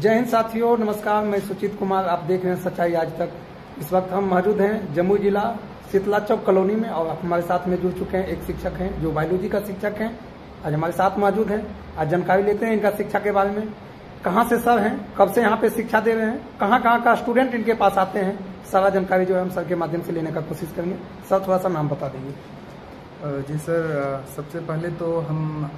जय हिंद साथियों, नमस्कार, मैं सुचित कुमार, आप देख रहे हैं सच्चाई आज तक। इस वक्त हम मौजूद हैं जम्मू जिला शीतला चौक कॉलोनी में और हमारे साथ में जुड़ चुके हैं एक शिक्षक हैं जो बायोलॉजी का शिक्षक हैं। आज हमारे साथ मौजूद हैं। आज जानकारी लेते हैं इनका शिक्षा के बारे में। कहाँ से सर हैं? कब से यहाँ पे शिक्षा दे रहे हैं? कहाँ कहाँ का स्टूडेंट इनके पास आते हैं? सारा जानकारी जो है हम सर के माध्यम से लेने का कोशिश करेंगे। सर, थोड़ा सा नाम बता देंगे जी सर सबसे पहले तो हम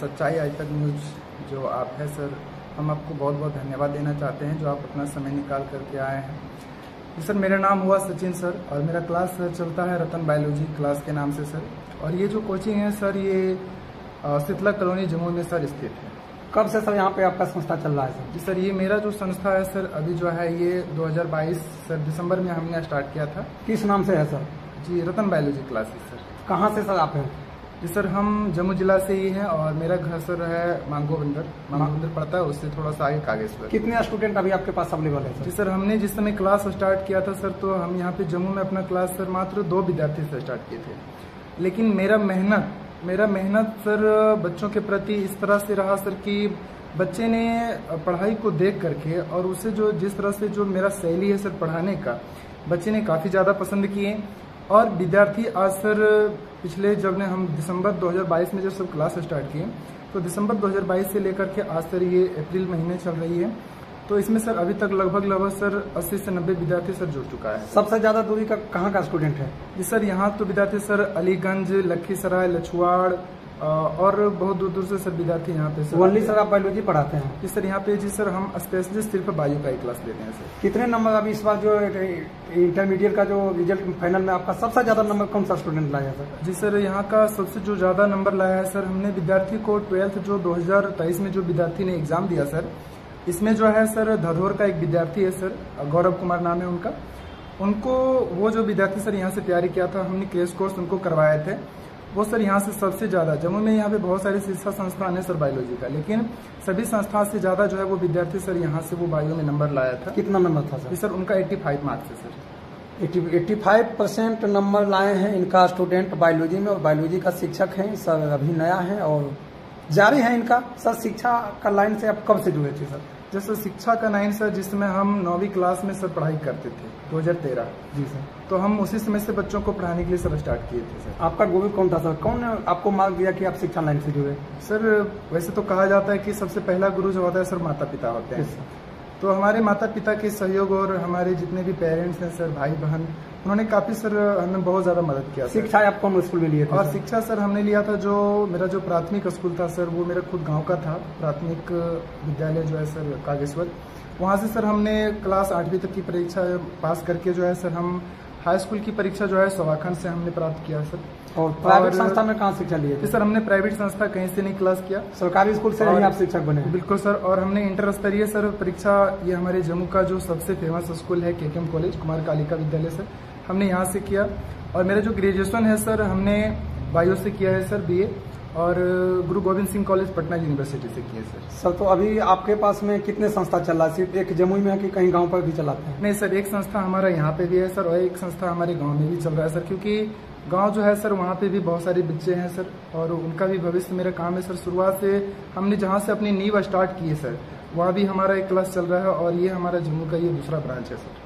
सच्चाई आज तक न्यूज़ जो आप है, सर हम आपको बहुत बहुत धन्यवाद देना चाहते हैं जो आप अपना समय निकाल करके आए हैं। जी सर मेरा नाम हुआ सचिन सर और मेरा क्लास सर चलता है रतन बायोलॉजी क्लास के नाम से सर। और ये जो कोचिंग है सर ये शीतला कॉलोनी जम्मू में सर स्थित है। कब से सर यहाँ पे आपका संस्था चल रहा है सर? जी सर ये मेरा जो संस्था है सर अभी जो है ये 2022 सर दिसंबर में हमने स्टार्ट किया था। किस नाम से है सर? जी रतन बायोलॉजी क्लासेस सर। कहाँ से सर आप हैं? जी सर हम जम्मू जिला से ही हैं और मेरा घर सर है मांगो बंदर मांगो बंदर पड़ता है उससे थोड़ा सा आगे कागेश्वर कितने स्टूडेंट अभी आपके पास अवेलेबल है जी सर सर हमने जिस समय क्लास स्टार्ट किया था सर तो हम यहाँ पे जम्मू में अपना क्लास सर मात्र दो विद्यार्थी से स्टार्ट किए थे। लेकिन मेरा मेहनत मेरा मेहनत सर बच्चों के प्रति इस तरह से रहा सर कि बच्चे ने पढ़ाई को देख करके और उसे जो जिस तरह से जो मेरा शैली है सर पढ़ाने का बच्चे ने काफ़ी ज़्यादा पसंद किए। और विद्यार्थी आज सर पिछले जब ने हम दिसंबर 2022 में जब सब क्लास स्टार्ट किए तो दिसंबर 2022 से लेकर के आज सर ये अप्रैल महीने चल रही है। तो इसमें सर अभी तक लगभग लगभग सर 80 से 90 विद्यार्थी सर जुड़ चुका है। सबसे ज़्यादा दूरी का कहाँ का स्टूडेंट है? जी सर यहाँ तो विद्यार्थी सर अलीगंज लखीसराय लछुआड़ और बहुत दूर दूर से सर विद्यार्थी यहाँ पे सर ओनली सर आप बायोलॉजी पढ़ाते हैं? जी सर यहाँ पे जी सर हम स्पेशली सिर्फ़ बायो का ही क्लास लेते हैं सर। कितने नंबर अभी इस बार जो इंटरमीडिएट का जो रिज़ल्ट फाइनल में आपका सबसे ज़्यादा नंबर कौन सा स्टूडेंट लाया सर? जी सर यहाँ का सबसे जो ज़्यादा नंबर लाया है सर हमने विद्यार्थी को ट्वेल्थ जो 2023 में जो विद्यार्थी ने एग्ज़ाम दिया सर इसमें जो है सर धधोर का एक विद्यार्थी है सर गौरव कुमार नाम है उनका। उनको वो जो विद्यार्थी सर यहाँ से तैयारी किया था हमने क्रेश कोर्स उनको करवाए थे। वो सर यहाँ से सबसे ज़्यादा जम्मू में यहाँ पे बहुत सारे शिक्षा संस्थान है सर बायोलॉजी का लेकिन सभी संस्थान से ज़्यादा जो है वो विद्यार्थी सर यहाँ से वो बायो में नंबर लाया था। कितना नंबर था सर? सर उनका 85 मार्क्स है sir. Eighty five percent number लाए हैं इनका स्टूडेंट बायोलॉजी में और बायोलॉजी का शिक्षक है सर अभी नया है और जारी है इनका। सर शिक्षा का लाइन से आप कब से जुड़े थे सर? जैसे शिक्षा का नाइन सर जिसमें हम नौवीं क्लास में सर पढ़ाई करते थे 2013 जी सर। तो हम उसी समय से बच्चों को पढ़ाने के लिए सर स्टार्ट किए थे सर। आपका गुरु कौन था सर? कौन ने आपको मार्ग दिया कि आप शिक्षा लाइन से जुड़े? सर वैसे तो कहा जाता है कि सबसे पहला गुरु जो होता है सर माता पिता होते हैं। तो हमारे माता पिता के सहयोग और हमारे जितने भी पेरेंट्स हैं सर भाई बहन उन्होंने काफ़ी सर हमें बहुत ज़्यादा मदद किया शिक्षा आप कौन स्कूल में लिए और शिक्षा सर हमने लिया था जो मेरा जो प्राथमिक स्कूल था सर वो मेरा खुद गाँव का था प्राथमिक विद्यालय जो है सर कागेश्वर। वहाँ से सर हमने क्लास आठवीं तक की परीक्षा पास करके जो है सर हम हाई स्कूल की परीक्षा जो है सवाखंड से हमने प्राप्त किया सर। और प्राइवेट संस्था में कहाँ शिक्षा लिए थे? सर हमने प्राइवेट संस्था कहीं से नहीं क्लास किया। सरकारी स्कूल से ही आप शिक्षक बने? बिल्कुल सर और हमने इंटर स्तरीय सर परीक्षा ये हमारे जम्मू का जो सबसे फ़ेमस स्कूल है KKM college Kumar Kalika Vidyalaya sir. हमने यहाँ से किया। और मेरा जो ग्रेजुएशन है सर हमने बायो से किया है सर बीए और गुरु गोविंद सिंह कॉलेज पटना यूनिवर्सिटी से किया सर सर तो अभी आपके पास में कितने संस्था चल रहा है? सिर्फ़ एक जमुई में है कि कहीं गाँव पर भी चलाते हैं? नहीं सर एक संस्था हमारा यहाँ पे भी है सर और एक संस्था हमारे गाँव में भी चल रहा है सर क्योंकि गाँव जो है सर वहाँ पे भी बहुत सारे बच्चे हैं सर और उनका भी भविष्य मेरा काम है सर शुरुआत से हमने जहाँ से अपनी नींव स्टार्ट की है सर वहाँ भी हमारा एक क्लास चल रहा है और ये हमारा जम्मू का ये दूसरा ब्रांच है सर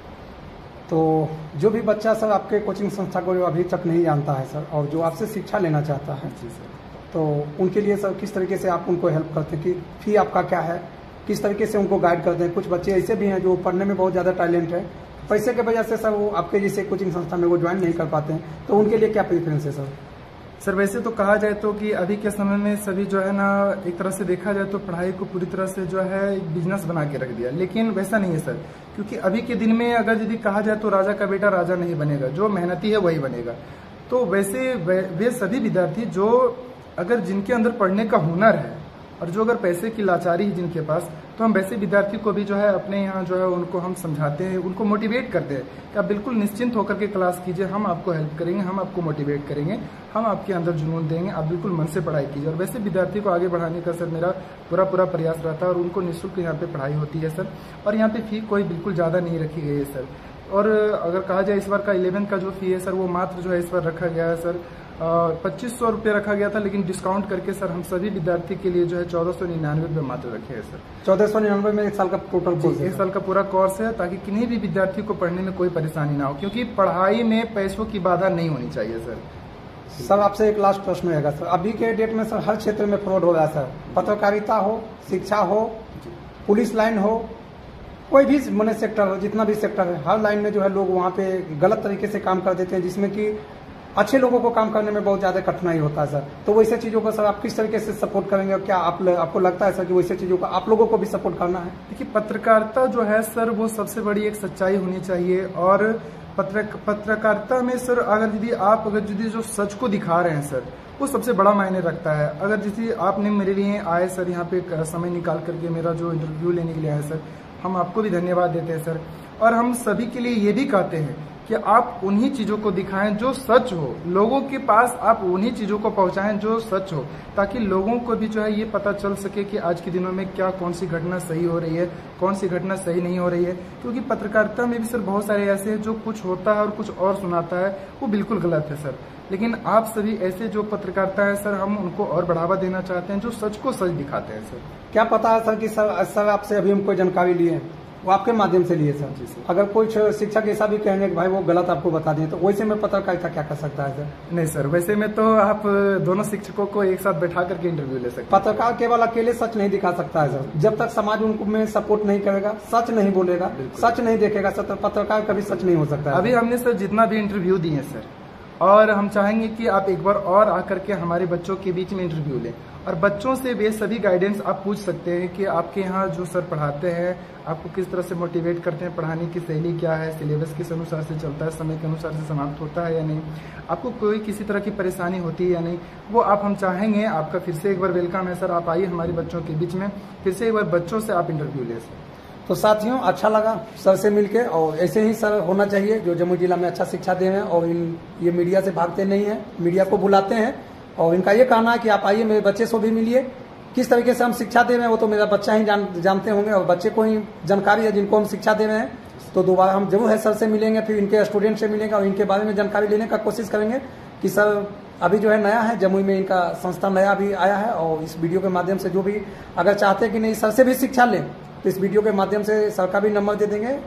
तो जो भी बच्चा सर आपके कोचिंग संस्था को अभी तक नहीं जानता है सर और जो आपसे शिक्षा लेना चाहता है जी सर। तो उनके लिए सर किस तरीके से आप उनको हेल्प करते हैं? कि फ़ी आपका क्या है? किस तरीके से उनको गाइड करते हैं? कुछ बच्चे ऐसे भी हैं जो पढ़ने में बहुत ज़्यादा टैलेंट है। पैसे के वजह से सर वो आपके जैसे कोचिंग संस्था में वो ज्वाइन नहीं कर पाते हैं। तो उनके लिए क्या प्रेफरेंस है सर? सर वैसे तो कहा जाए तो कि अभी के समय में सभी जो है ना एक तरह से देखा जाए तो पढ़ाई को पूरी तरह से जो है बिज़नेस बना के रख दिया। लेकिन वैसा नहीं है सर क्योंकि अभी के दिन में अगर यदि कहा जाए तो राजा का बेटा राजा नहीं बनेगा जो मेहनती है वही बनेगा। तो वैसे वे, वे सभी विद्यार्थी जो अगर जिनके अंदर पढ़ने का हुनर है और जो अगर पैसे की लाचारी है जिनके पास तो हम वैसे विद्यार्थी को भी जो है अपने यहाँ जो है उनको हम समझाते हैं, उनको मोटिवेट करते हैं कि आप बिल्कुल निश्चिंत होकर के क्लास कीजिए, हम आपको हेल्प करेंगे, हम आपको मोटिवेट करेंगे, हम आपके अंदर जुनून देंगे, आप बिल्कुल मन से पढ़ाई कीजिए। और वैसे विद्यार्थी को आगे बढ़ाने का सर मेरा पूरा पूरा प्रयास रहता है और उनको निःशुल्क यहाँ पे पढ़ाई होती है, सर। और यहाँ पे फ़ी कोई बिल्कुल ज़्यादा नहीं रखी गई है, सर। और अगर कहा जाए इस बार का इलेवेंथ का जो फ़ी है सर वो मात्र जो है इस बार रखा गया है सर। पच्चीस सौ रुपये रखा गया था लेकिन डिस्काउंट करके सर हम सभी विद्यार्थी के लिए जो है चौदह सौ निन्यानवे रुपये मात्र रखे हैं सर। चौदह सौ निन्यानवे में एक साल का टोटल कोर्स एक साल का पूरा कोर्स है ताकि किन्हीं भी विद्यार्थी को पढ़ने में कोई परेशानी ना हो क्योंकि पढ़ाई में पैसों की बाधा नहीं होनी चाहिए सर। सर आपसे एक लास्ट प्रश्न रहेगा सर। अभी के डेट में सर हर क्षेत्र में फ्रॉड हो रहा है सर। पत्रकारिता हो शिक्षा हो पुलिस लाइन हो कोई भी मैंने सेक्टर हो जितना भी सेक्टर है हर लाइन में जो है लोग वहाँ पे गलत तरीके से काम कर देते हैं जिसमें कि अच्छे लोगों को काम करने में बहुत ज़्यादा कठिनाई होता है सर। तो वैसे चीज़ों को सर आप किस तरीके से सपोर्ट करेंगे और क्या आप ल, आपको लगता है सर कि वैसे चीज़ों को आप लोगों को भी सपोर्ट करना है? देखिए पत्रकारिता जो है सर वो सबसे बड़ी एक सच्चाई होनी चाहिए और पत्रकारिता में सर अगर यदि आप अगर यदि जो सच को दिखा रहे हैं सर वो सबसे बड़ा मायने रखता है। अगर जैसे आपने मेरे लिए आए सर यहाँ पे समय निकाल करके मेरा जो इंटरव्यू लेने के लिए आए सर हम आपको भी धन्यवाद देते हैं, सर। और हम सभी के लिए ये भी कहते हैं कि आप उन्हीं चीज़ों को दिखाएँ जो सच हो। लोगों के पास आप उन्हीं चीज़ों को पहुंचाएँ जो सच हो, ताकि लोगों को भी जो है ये पता चल सके कि आज के दिनों में क्या, कौन सी घटना सही हो रही है, कौन सी घटना सही नहीं हो रही है। क्योंकि पत्रकारिता में भी सर बहुत सारे ऐसे हैं जो कुछ होता है और कुछ और सुनाता है, वो बिल्कुल गलत है सर। लेकिन आप सभी ऐसे जो पत्रकारिता है सर, हम उनको और बढ़ावा देना चाहते हैं जो सच को सच दिखाते हैं सर। क्या पता है सर कि सर सर आपसे अभी हम कोई जानकारी लिए वो आपके माध्यम से लिए सर। जी अगर कुछ शिक्षक ऐसा भी कहेंगे कि भाई वो गलत आपको बता दें तो वैसे में पत्रकारिता क्या कर सकता है सर? नहीं सर वैसे में तो आप दोनों शिक्षकों को एक साथ बैठा करके इंटरव्यू ले सकते पत्रकार केवल अकेले सच नहीं दिखा सकता है सर। जब तक समाज उनको में सपोर्ट नहीं करेगा सच नहीं बोलेगा सच नहीं देखेगा सर पत्रकार कभी सच नहीं हो सकता अभी हमने सर जितना भी इंटरव्यू दिए सर और हम चाहेंगे कि आप एक बार और आकर के हमारे बच्चों के बीच में इंटरव्यू लें। और बच्चों से वे सभी गाइडेंस आप पूछ सकते हैं कि आपके यहाँ जो सर पढ़ाते हैं, आपको किस तरह से मोटिवेट करते हैं, पढ़ाने की शैली क्या है सिलेबस किस अनुसार से चलता है, समय के अनुसार से समाप्त होता है या नहीं, आपको कोई किसी तरह की परेशानी होती है या नहीं, वो आप हम चाहेंगे, आपका फिर से एक बार वेलकम है सर आप आइए हमारे बच्चों के बीच में, फिर से एक बार बच्चों से आप इंटरव्यू ले सर। तो साथियों अच्छा लगा सर से मिलके और ऐसे ही सर होना चाहिए जो जम्मू जिला में अच्छा शिक्षा दे रहे हैं और इन ये मीडिया से भागते नहीं है मीडिया को बुलाते हैं और इनका ये कहना है कि आप आइए मेरे बच्चे से भी मिलिए। किस तरीके से हम शिक्षा दे रहे हैं वो तो मेरा बच्चा ही जान, जानते होंगे और बच्चे को ही जानकारी है जिनको हम शिक्षा दे रहे हैं। तो दोबारा हम ज़रूर है सर से मिलेंगे फिर इनके स्टूडेंट से मिलेंगे और इनके बारे में जानकारी लेने का कोशिश करेंगे कि सर अभी जो है नया है जमुई में इनका संस्था नया भी आया है और इस वीडियो के माध्यम से जो भी अगर चाहते हैं कि नहीं सर से भी शिक्षा लें इस वीडियो के माध्यम से सर का भी नंबर दे देंगे।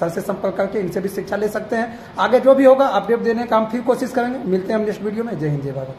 सर से संपर्क करके इनसे भी शिक्षा ले सकते हैं। आगे जो भी होगा अपडेट देने का हम फिर कोशिश करेंगे। मिलते हैं हम नेक्स्ट वीडियो में। जय हिंद, जय भारत।